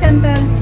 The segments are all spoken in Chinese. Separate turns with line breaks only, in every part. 真的。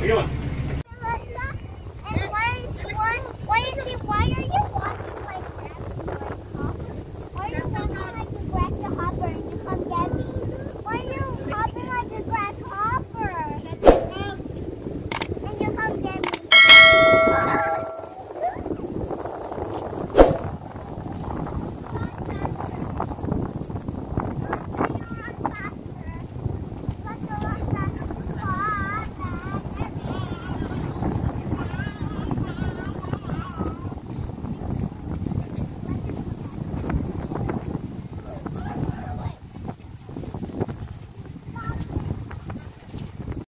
How you doing?